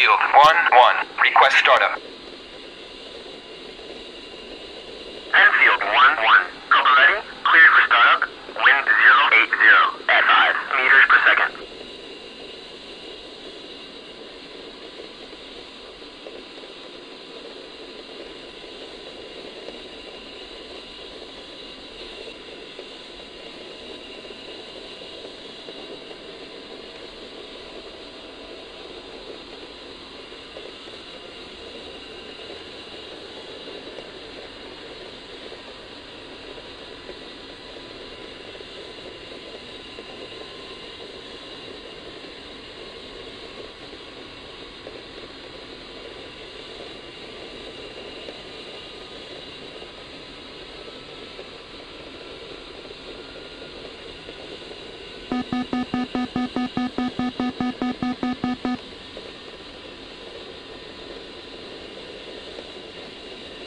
field. 1-1. Request startup. Enfield 1-1. Kobuleti. Cleared for startup. Wind 080 at 5 meters per second.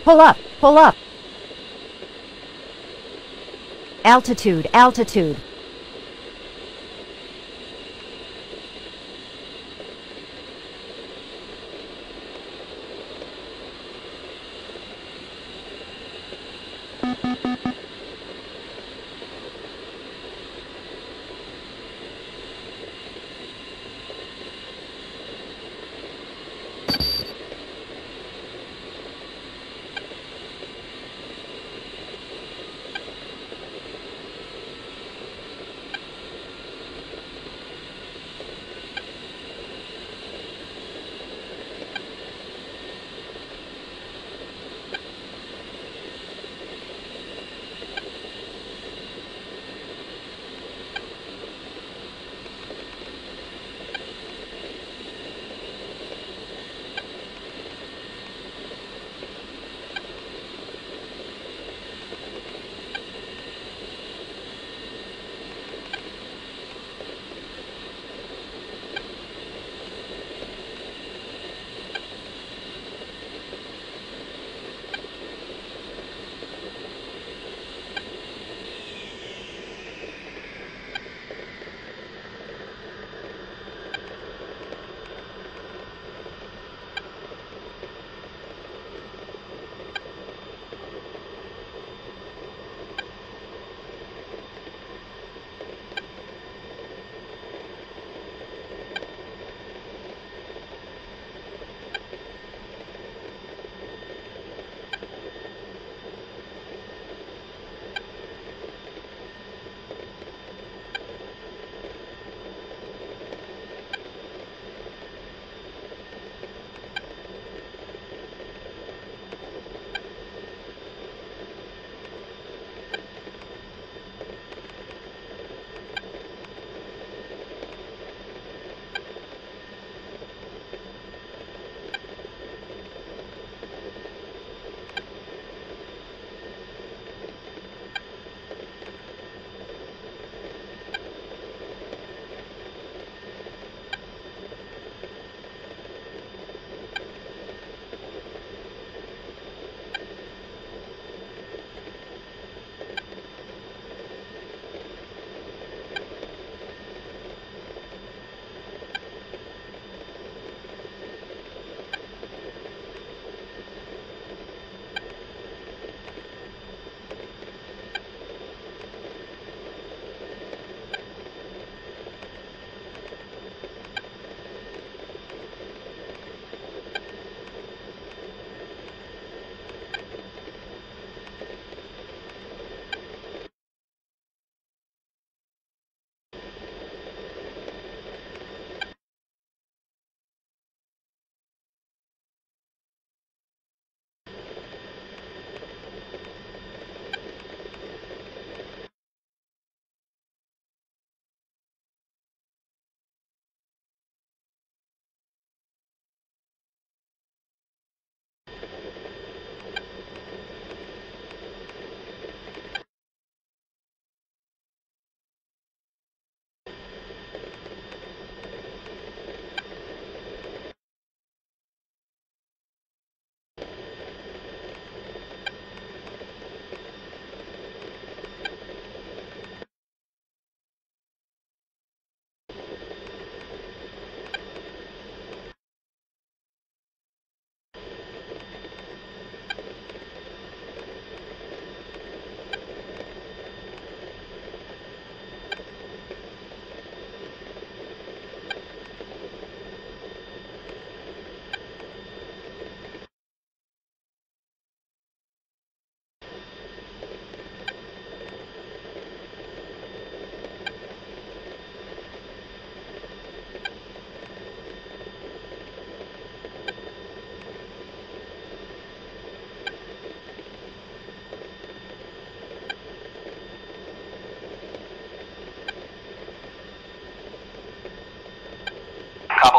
Pull up, pull up. Altitude, altitude.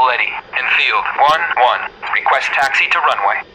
Kobuleti, Enfield 1-1. Request taxi to runway.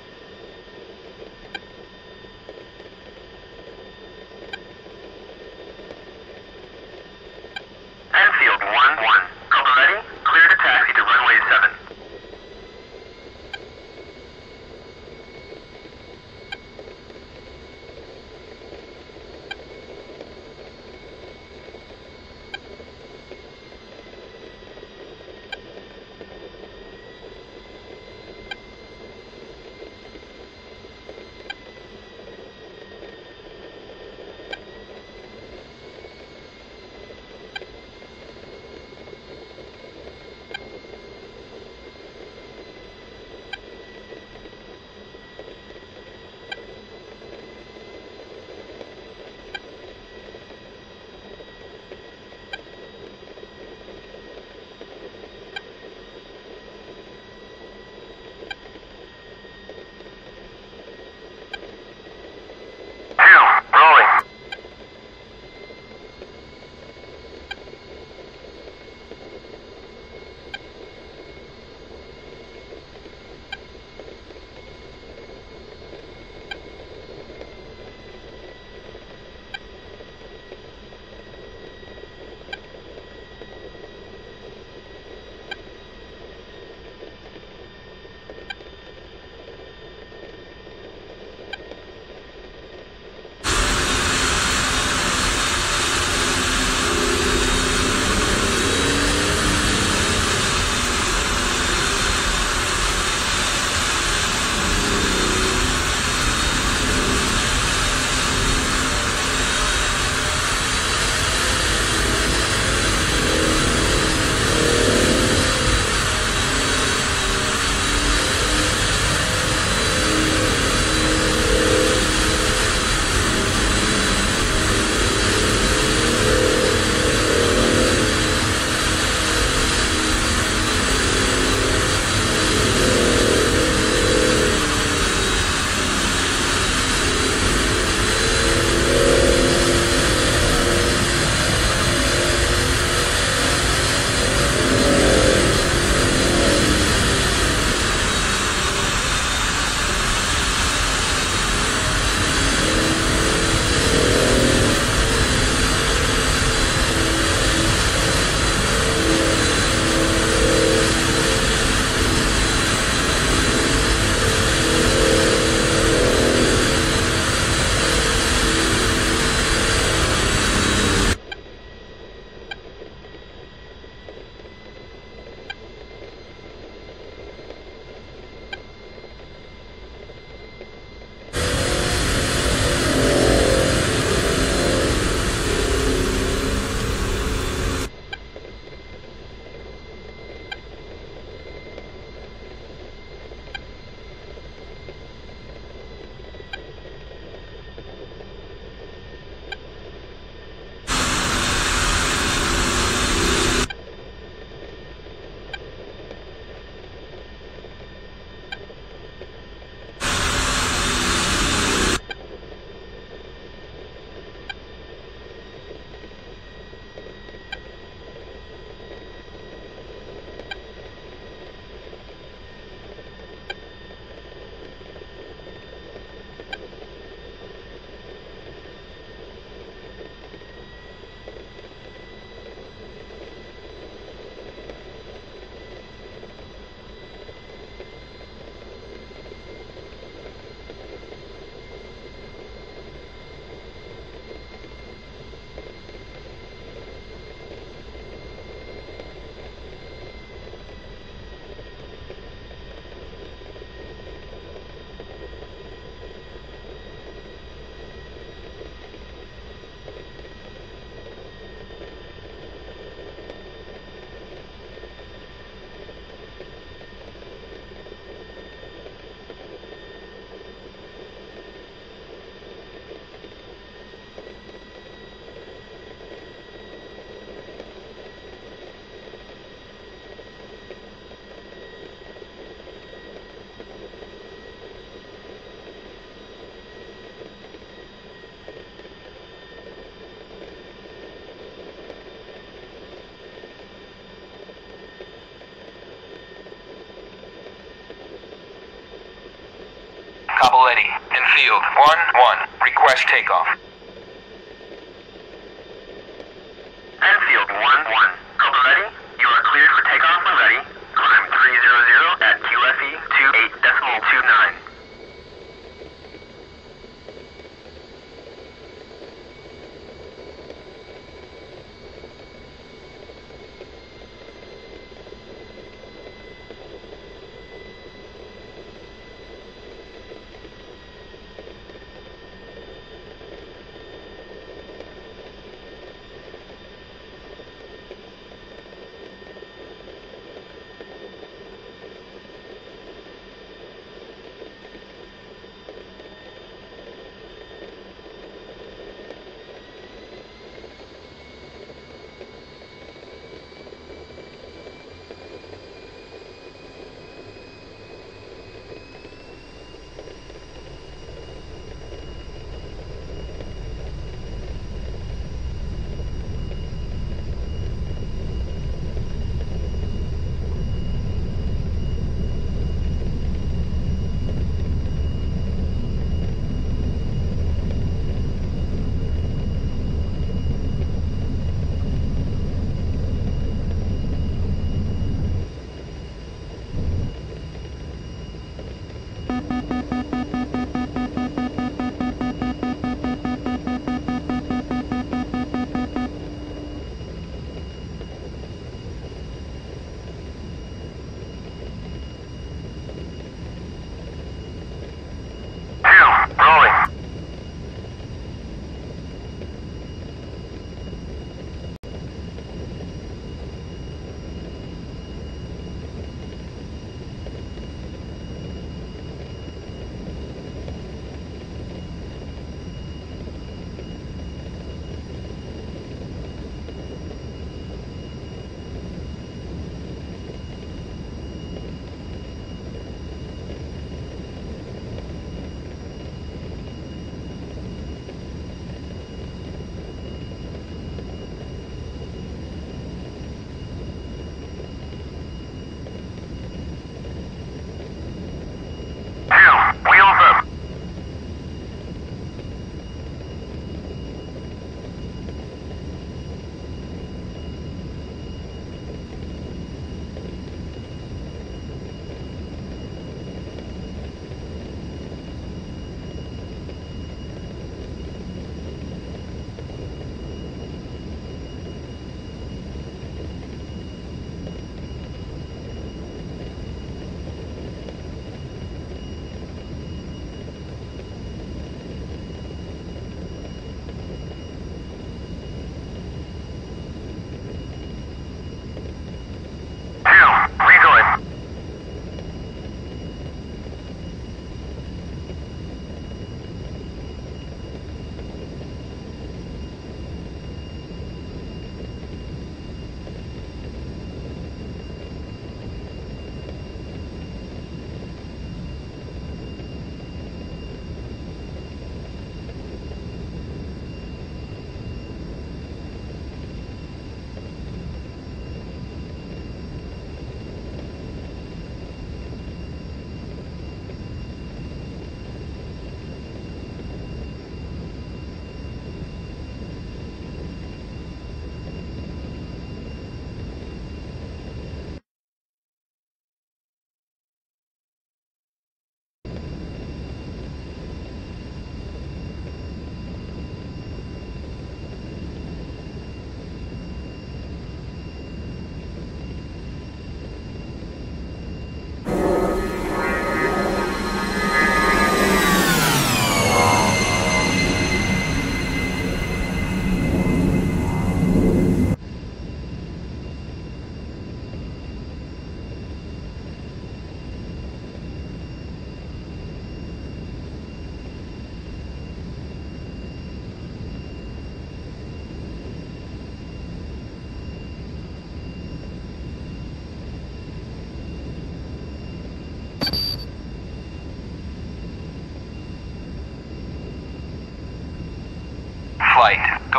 Kobuleti in field, 1-1, request takeoff.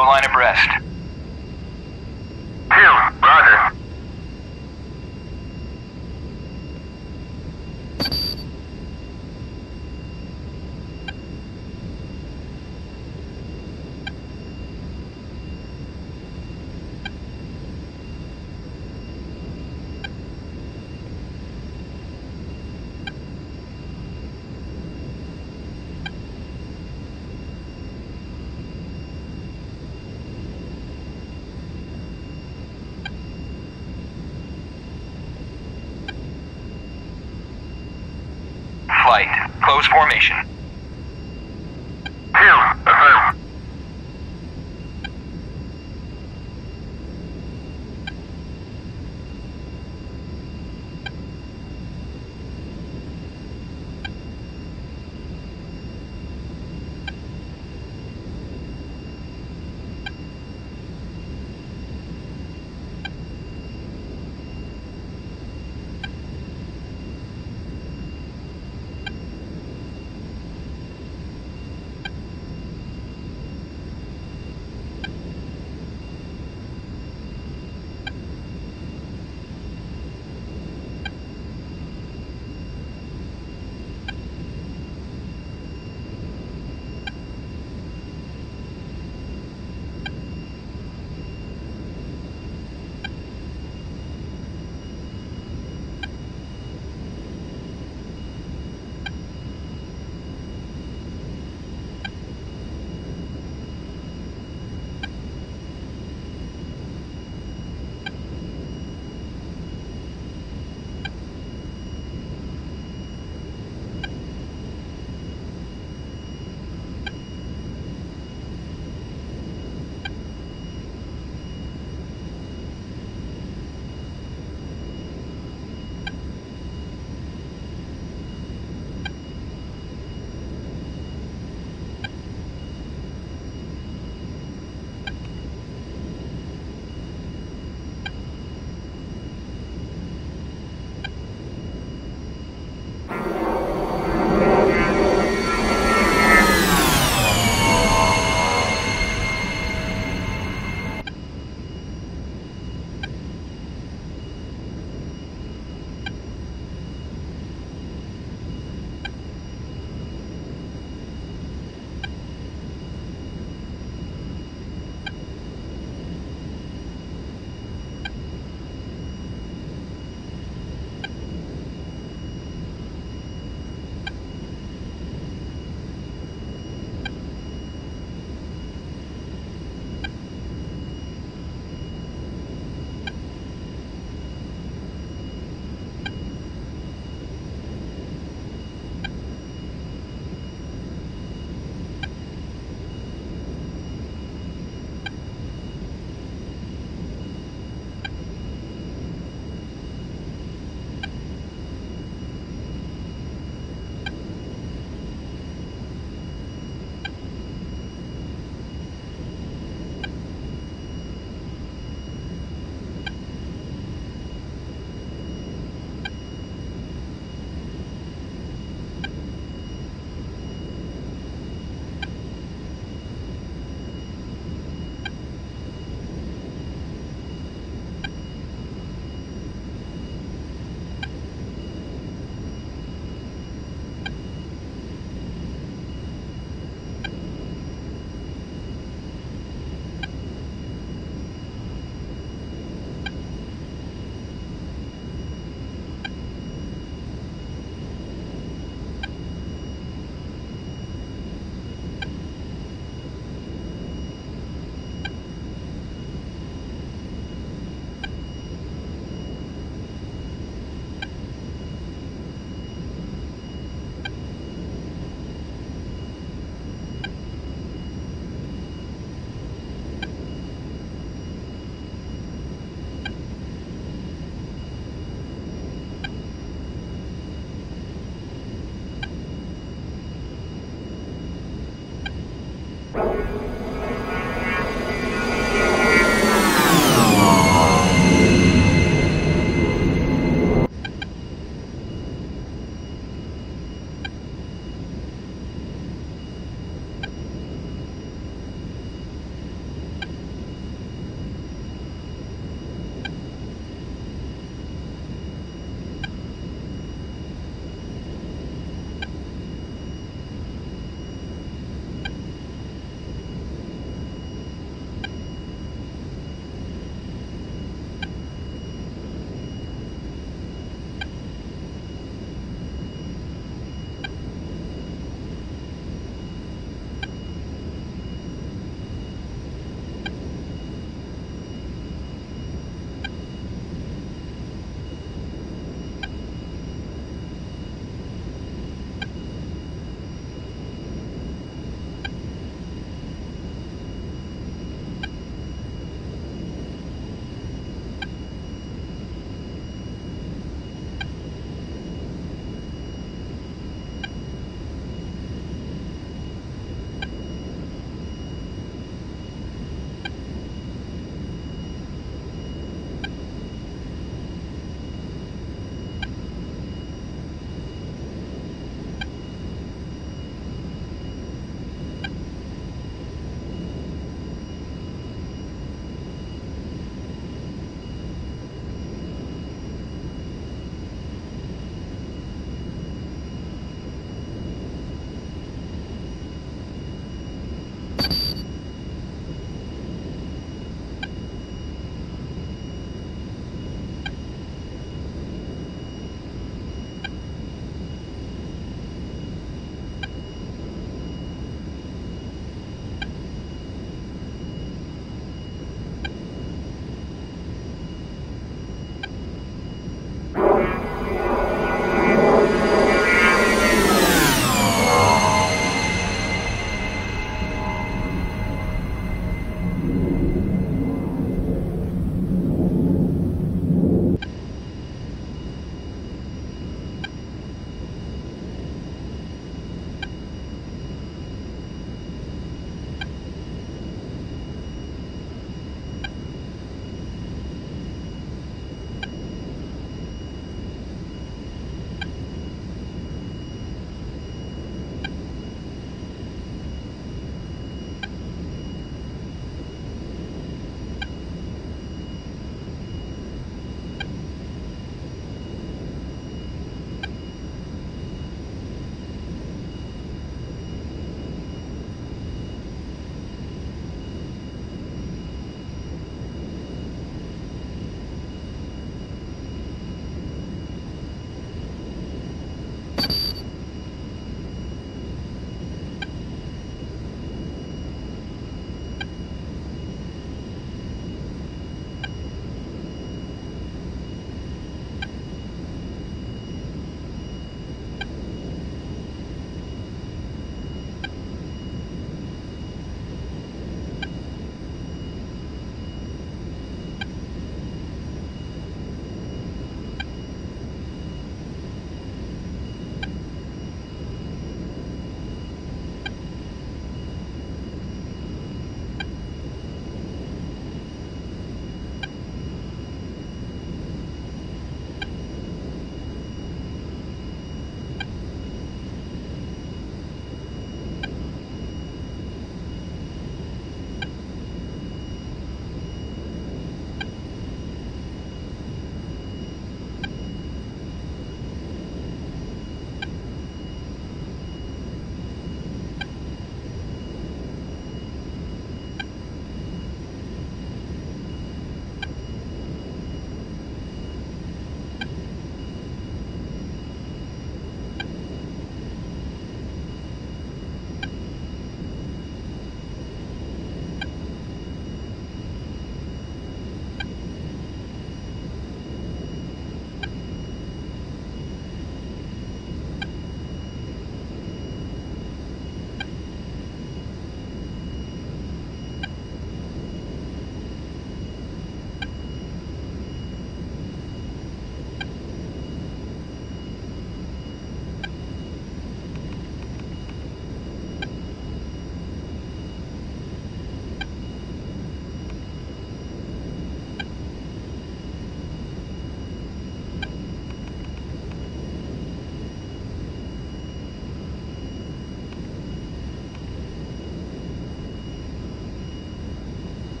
go line abreast. Close formation.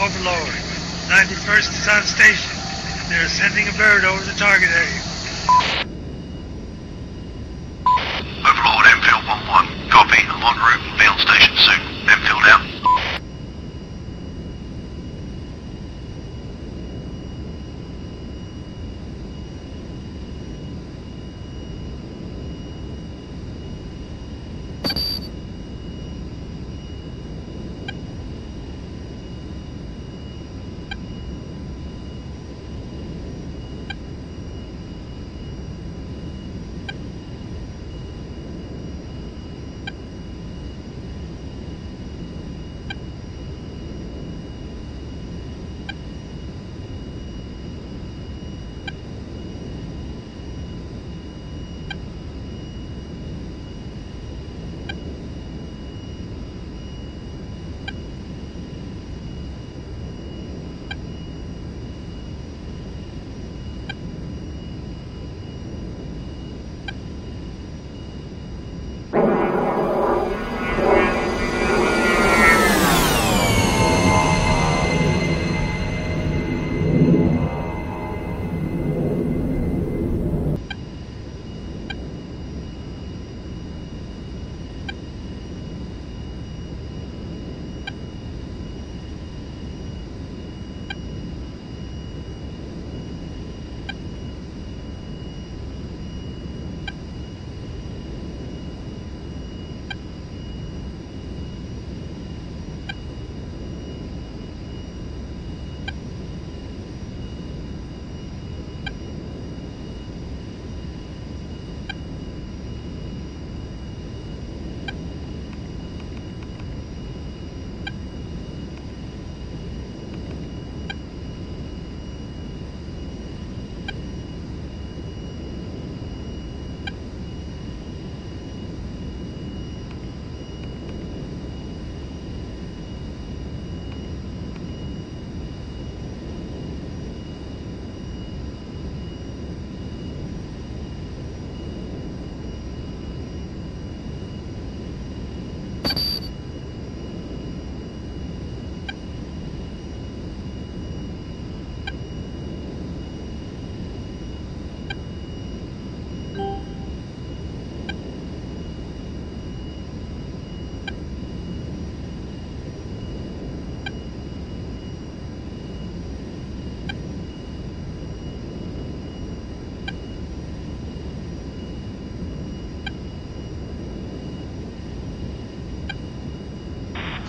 Overlord. 91st is on station. They're sending a bird over the target area.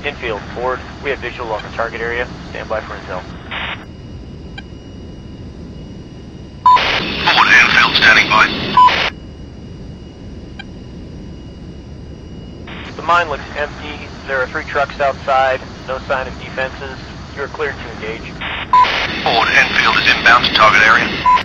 Enfield, Ford, we have visual on the target area. Stand by for intel. Ford Enfield standing by. The mine looks empty. There are three trucks outside. No sign of defenses. You are cleared to engage. Ford Enfield is inbound to target area.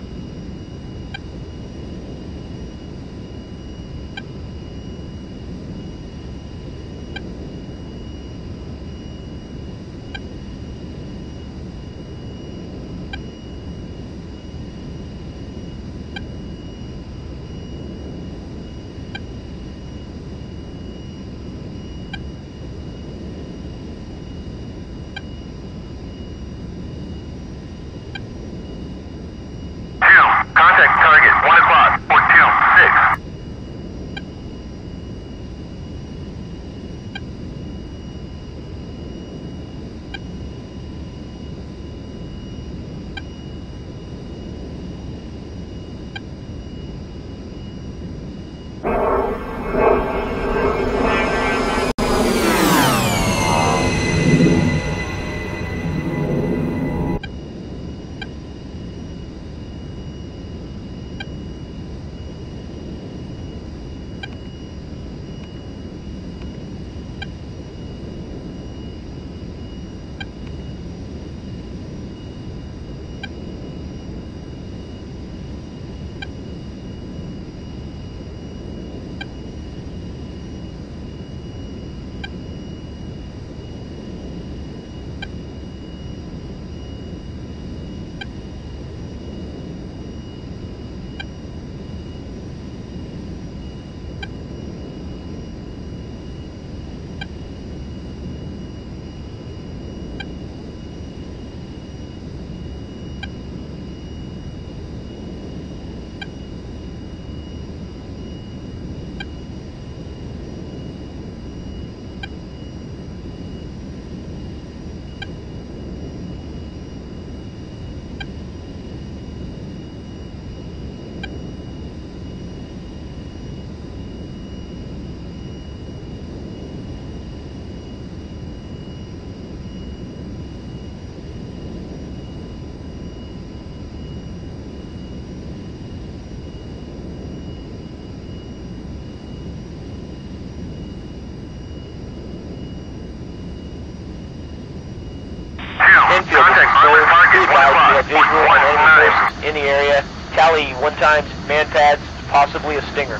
Visual enemy forces in the area. Tally one times, MANPADS, possibly a stinger.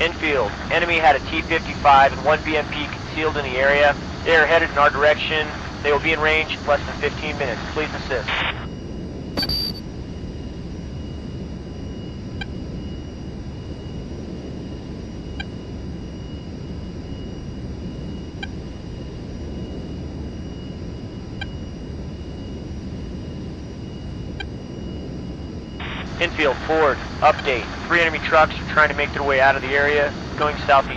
Enfield, enemy had a T-55 and one BMP concealed in the area. They are headed in our direction. They will be in range in less than 15 minutes. Please assist. Three enemy trucks are trying to make their way out of the area, going southeast.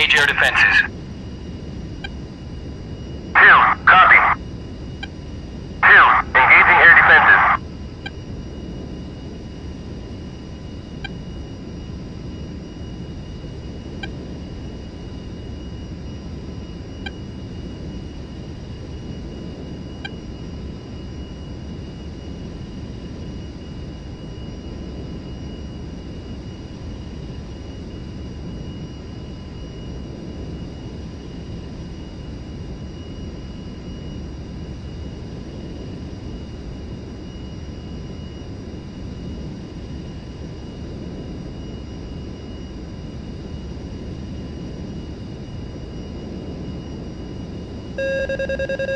Engage air defenses. you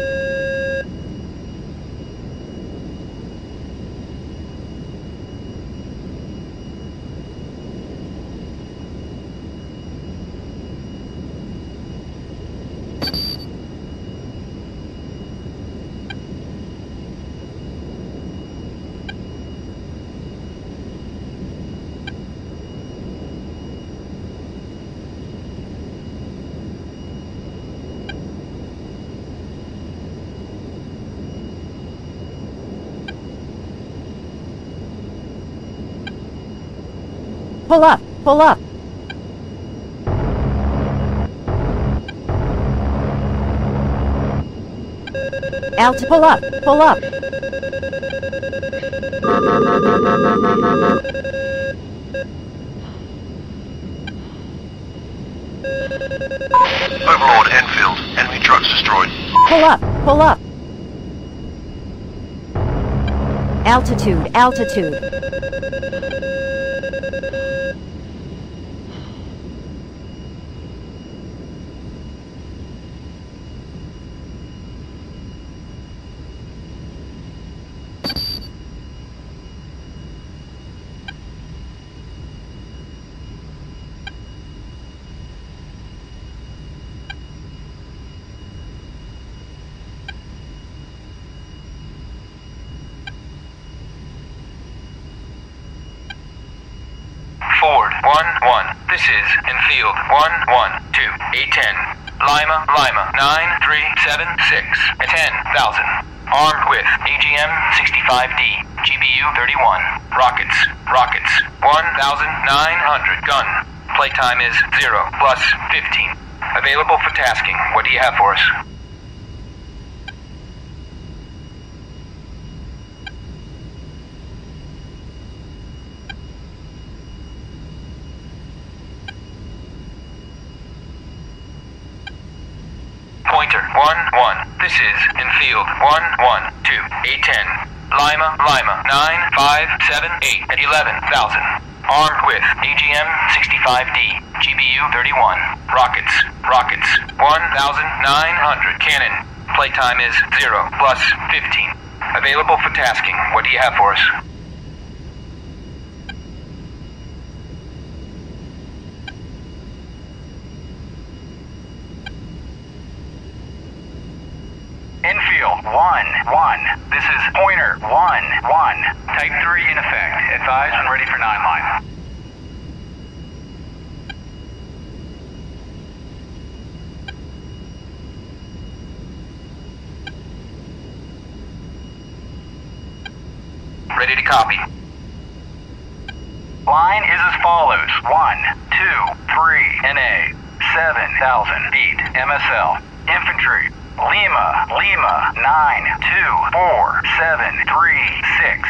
Pull up, pull up. Alt, pull up, pull up. Overlord Enfield. Enemy trucks destroyed. Pull up, pull up. Altitude, altitude. Ford 1-1. This is Enfield 1-1-2. A-10. Lima, Lima 9376. At 10,000. Armed with AGM-65D. GBU-31. Rockets. Rockets. 1,900. Gun. Playtime is 0 plus 15. Available for tasking. What do you have for us? Pointer 1-1. This is Enfield 1-1-2. A-10. Lima, Lima 9578 at 11,000. Armed with AGM-65D. GBU-31. Rockets. Rockets. 1,900. Cannon. Playtime is 0 plus 15. Available for tasking. What do you have for us? 1, 1. This is Pointer, 1, 1. Type 3 in effect. Advise when ready for 9 line. Ready to copy. Line is as follows 1, 2, 3, NA, 7,000 feet, MSL. Infantry, Lima, Lima, 9, 2, 4, 7, 3, 6.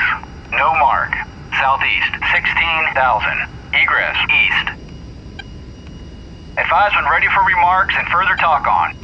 No mark. Southeast, 16,000. Egress, east. Advise when ready for remarks and further talk on.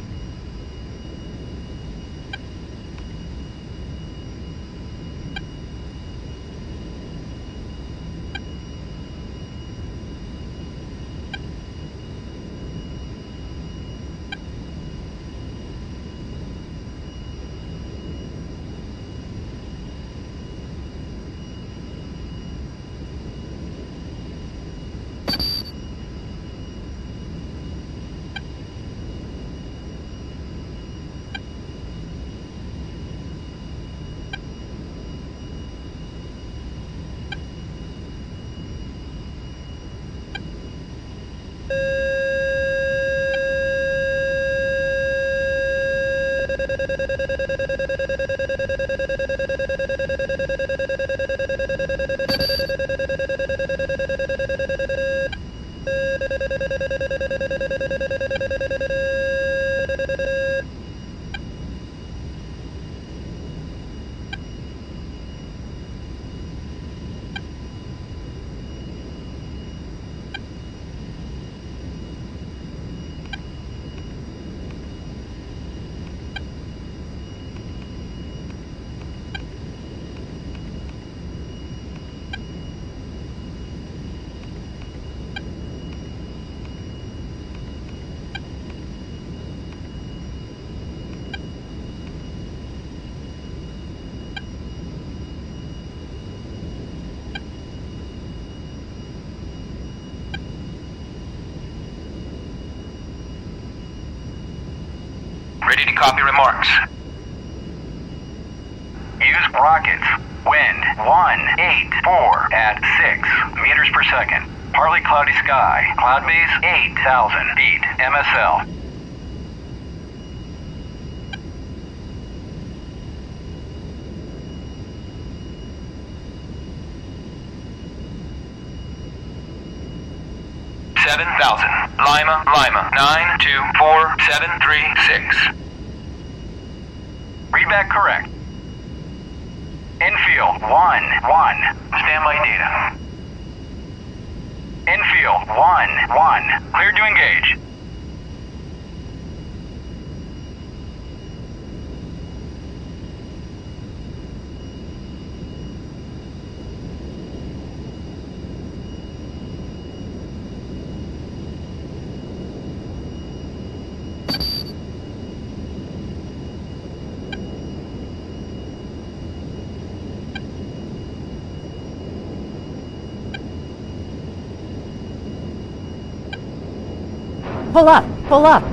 Copy remarks. Use rockets. Wind 184 at 6 meters per second. Partly cloudy sky. Cloud base 8,000 feet. MSL. Seven thousand. Lima, Lima. Nine two four seven three six. Read back correct. Enfield 1 1. Standby data. Enfield 1 1. Cleared to engage. Pull up, pull up.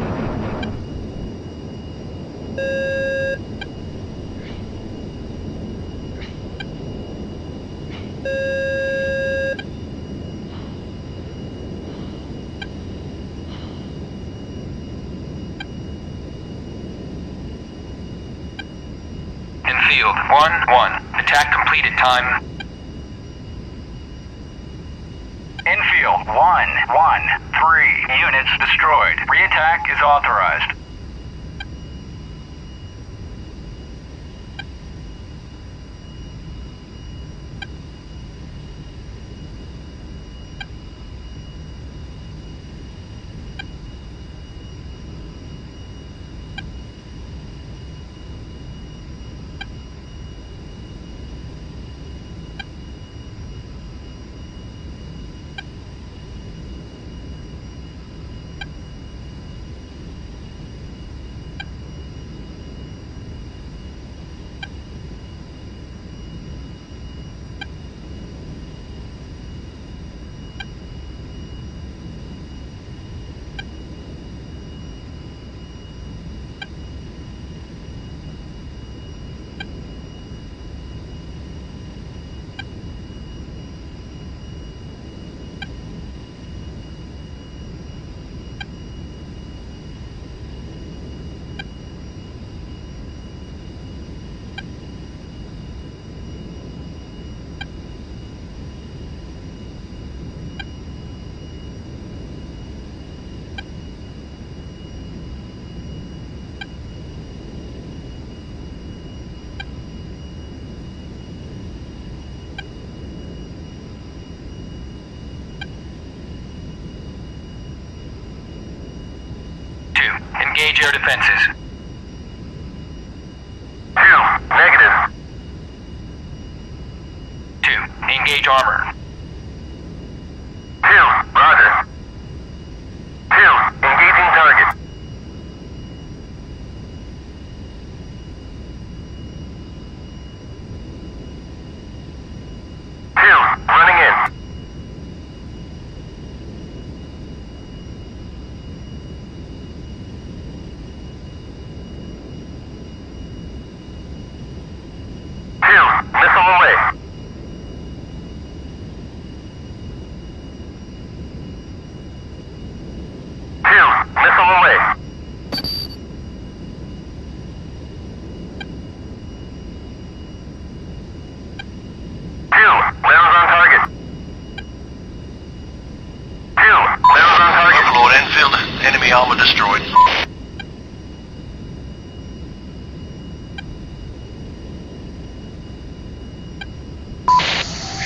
Enfield. One one. Attack completed. Time. 1 1. 3 units destroyed. Reattack is authorized. Two. Air defenses. Two. Negative. Two. Engage armor. Two. Roger. Two. Engaging target. Two. Running in. Two. Missile away. Two. Missile away. Two. Rounds on target. Two. Rounds on target. Overlord Enfield. Enemy armor destroyed.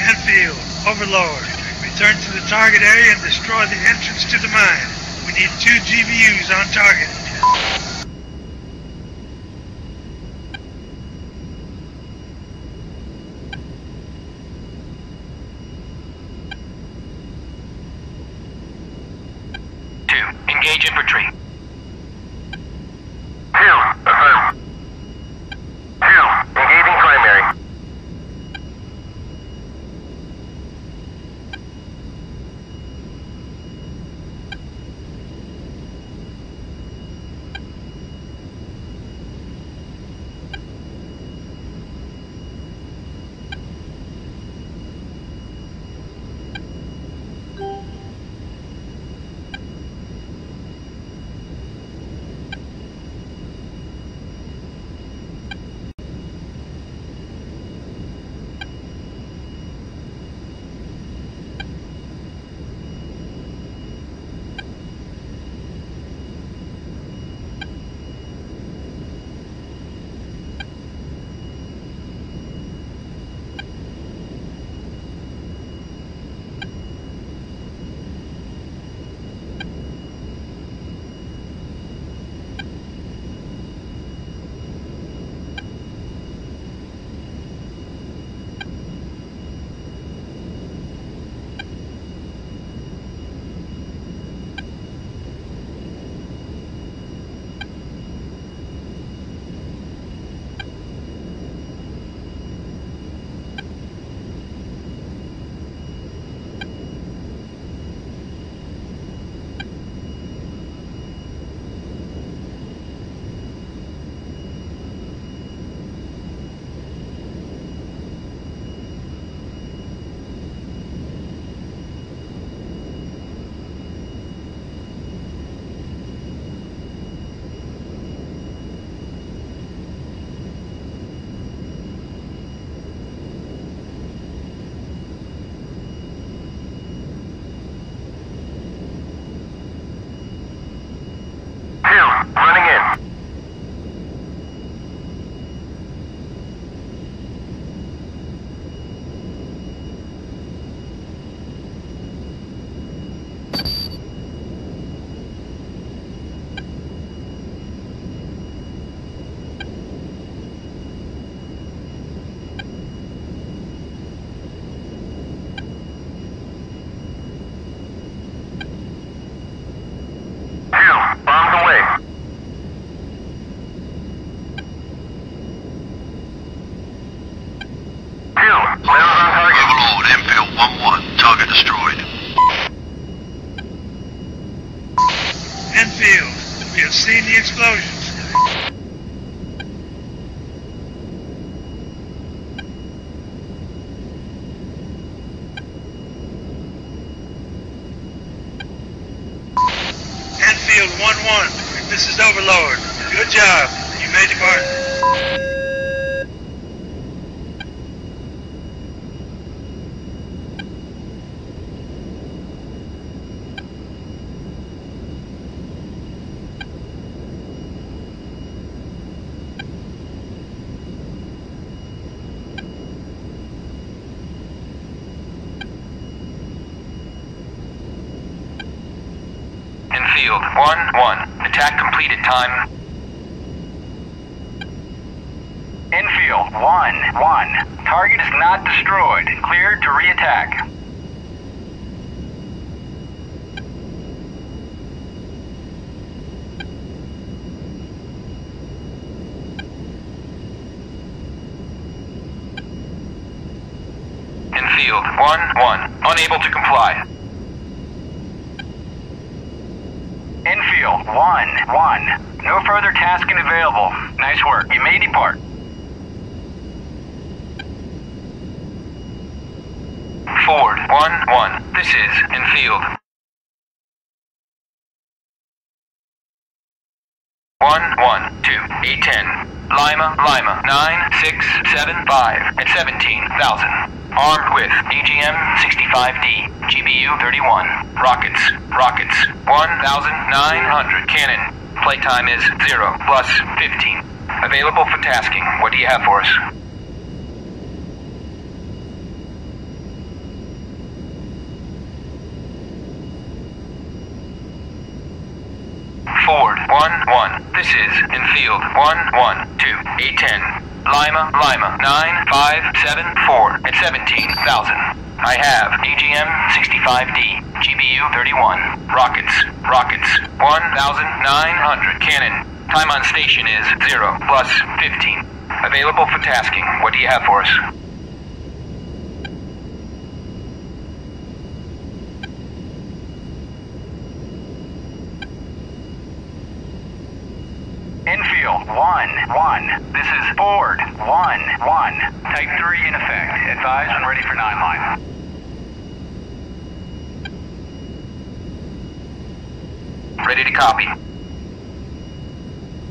Enfield, Overlord, return to the target area and destroy the entrance to the mine. We need two GBUs on target. 1-1. This is Overlord. Good job. You made the mark. Enfield 1-1. Attack completed. Time Enfield 1 1. Target is not destroyed. Cleared to re-attack. Enfield 1-1. Unable to comply. Enfield 1 1. No further tasking available. Nice work. You may depart. Ford 1-1. This is Enfield. One, one, two, eight, ten. Lima, Lima, nine, six, seven, five, at seventeen thousand. Armed with AGM-65D, GBU 31, rockets, rockets, 1,900 cannon. Playtime is zero plus 15. Available for tasking. What do you have for us? Ford 1-1. This is Enfield 1-1-2, 810. Lima, Lima, 9574 at 17,000. I have AGM 65D, GBU 31, rockets, rockets, 1,900 cannon. Time on station is 0 plus 15. Available for tasking. What do you have for us? 1 1. This is Ford 1 1. Type 3 in effect. Advise when ready for 9 line. Ready to copy.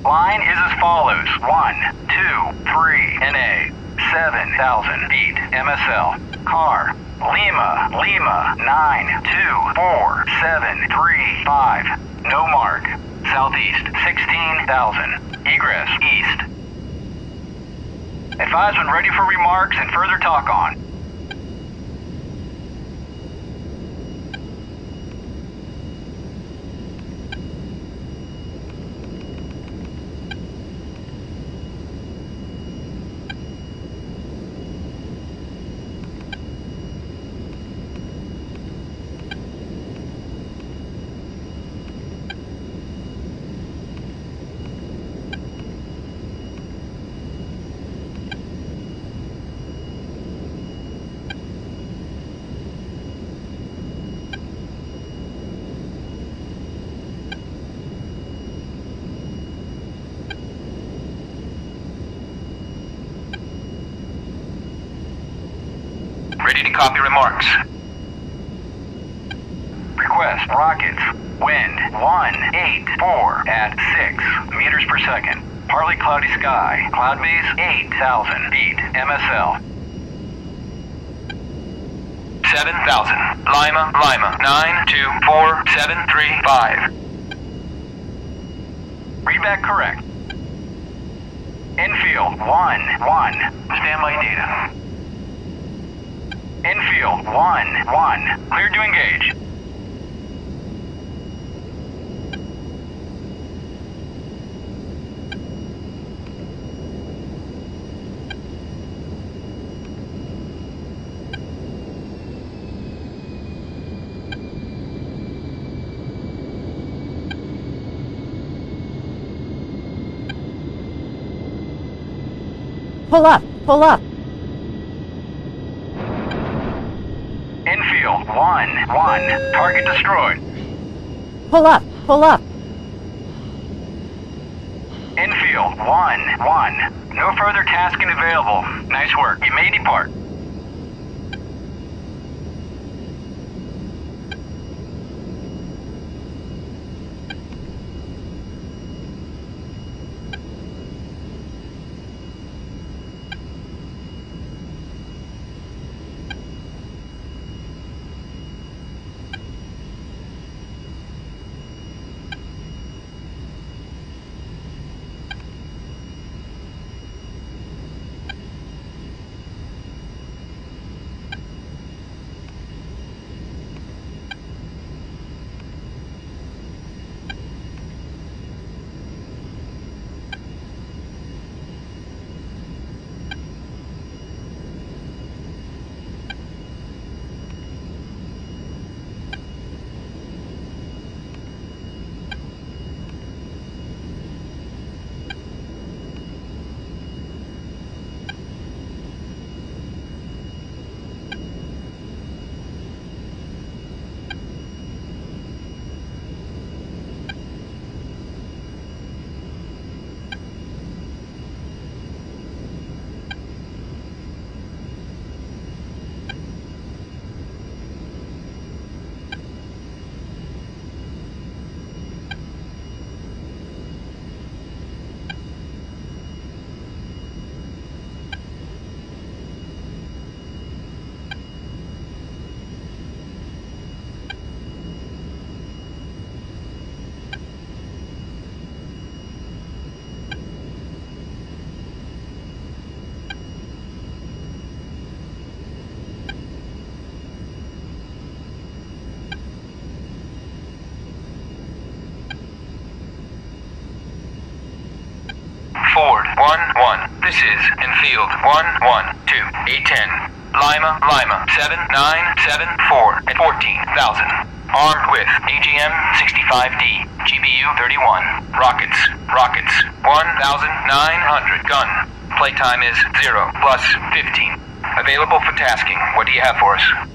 Line is as follows 1 2 3 NA 7,000 feet MSL. Car Lima Lima 9 2 4 7 3 5. No mark. Southeast 16,000. Egress east. Advise ready for remarks and further talk on. Ready to copy remarks. Request rockets. Wind 184 at 6 meters per second. Partly cloudy sky. Cloud base 8,000 feet. MSL. 7,000. Lima, Lima, 924735. Read correct. Enfield 1 1. Standby data. Enfield 1 1. Clear to engage. Pull up, pull up. on. Target destroyed. Pull up. Pull up. Enfield, one, one. No further tasking available. Nice work. You may depart. 1-1. This is Enfield 1-1 to A10. Lima, Lima 7974 at 14,000. Armed with AGM-65D, GBU-31. Rockets, rockets 1,900 gun. Playtime is 0 plus 15. Available for tasking. What do you have for us?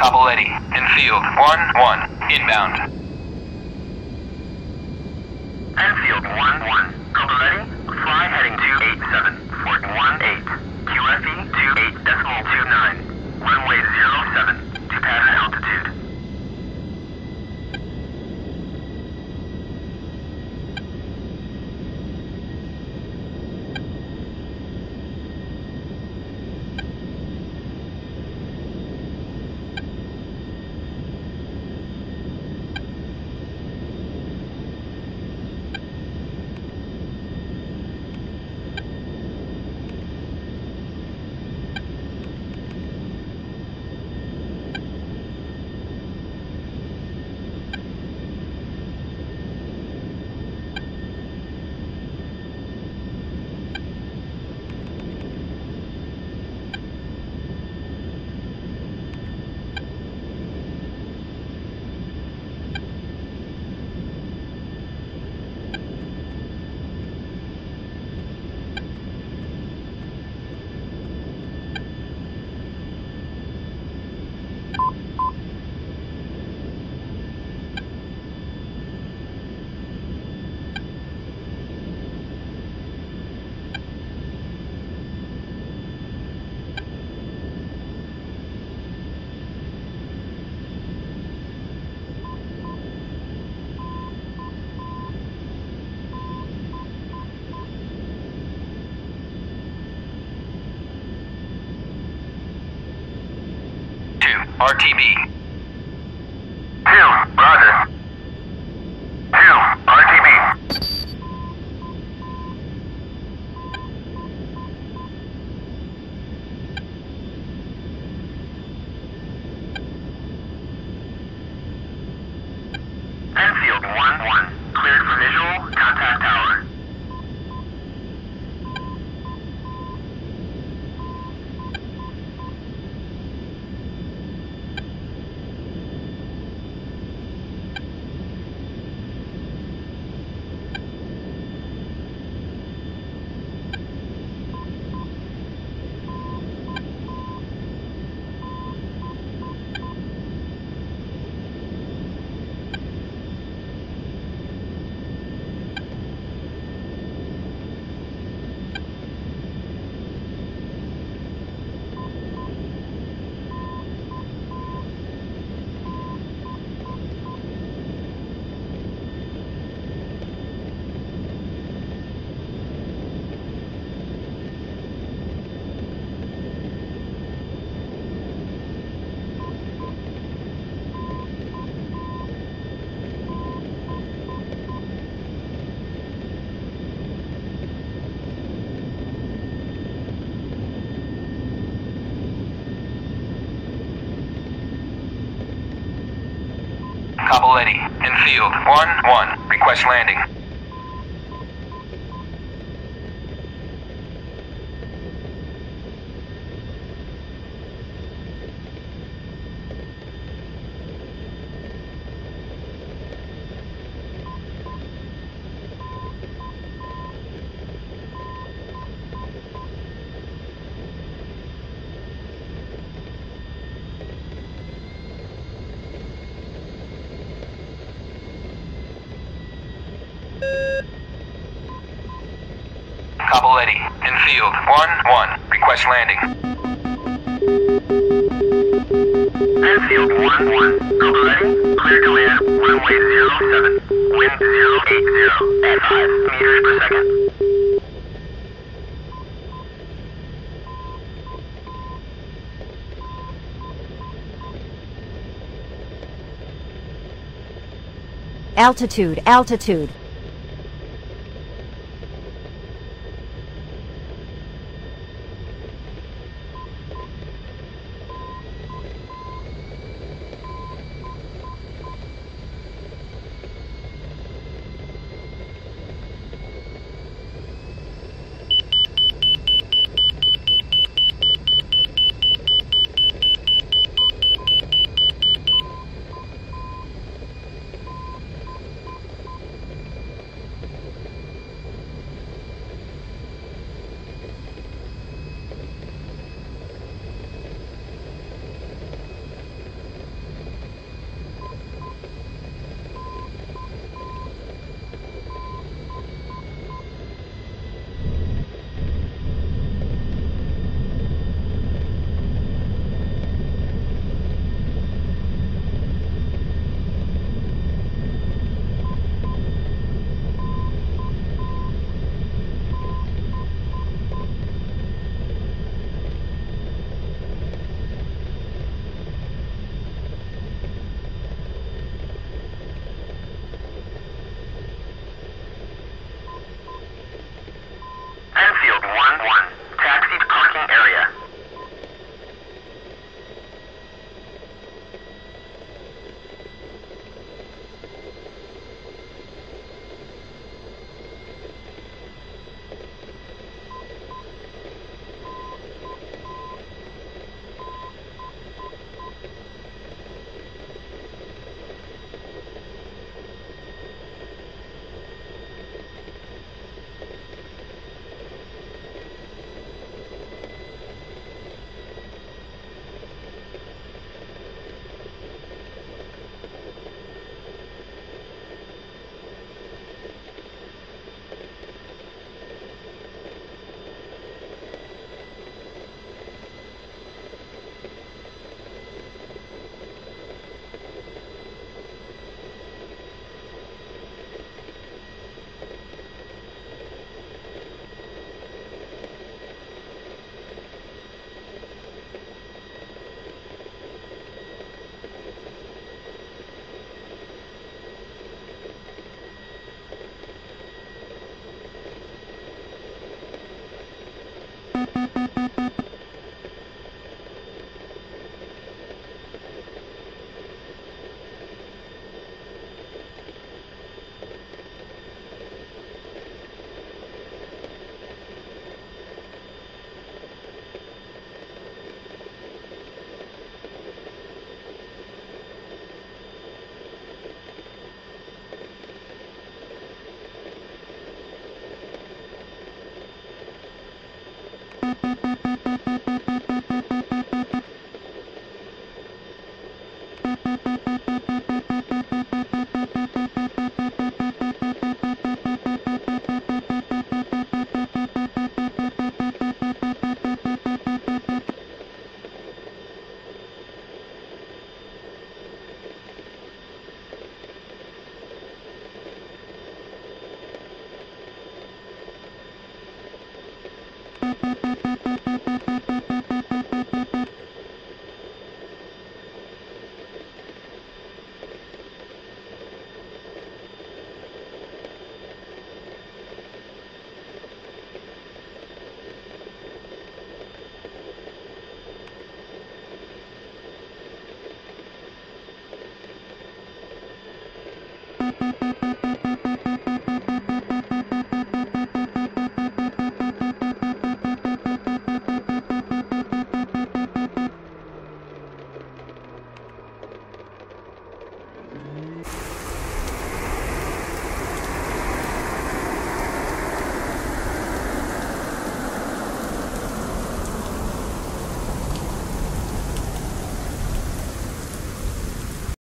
Kobuleti, Enfield, 1-1, inbound. RTB. 2, roger. 2, RTB. Enfield 1-1. Cleared for visual. Contact tower. Kobuleti, Enfield, 1-1, request landing. Enfield, 1-1, request landing. Enfield 1-1. Kobuleti, clear to land. Runway 07. Wind 080 at 5 meters per second. Altitude, altitude.